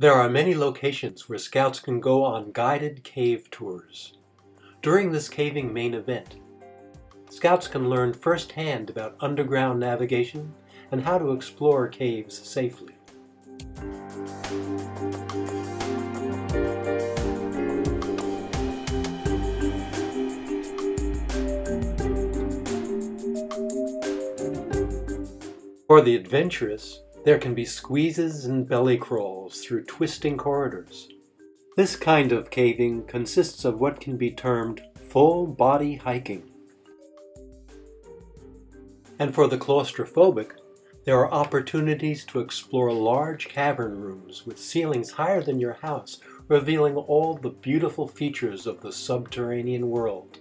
There are many locations where Scouts can go on guided cave tours. During this caving main event, Scouts can learn firsthand about underground navigation and how to explore caves safely. For the adventurous, there can be squeezes and belly crawls through twisting corridors. This kind of caving consists of what can be termed full body hiking. And for the claustrophobic, there are opportunities to explore large cavern rooms with ceilings higher than your house, revealing all the beautiful features of the subterranean world.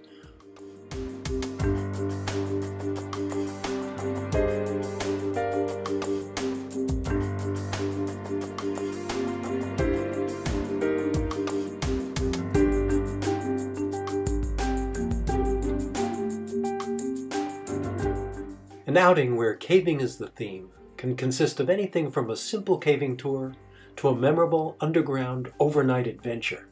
An outing where caving is the theme can consist of anything from a simple caving tour to a memorable underground overnight adventure.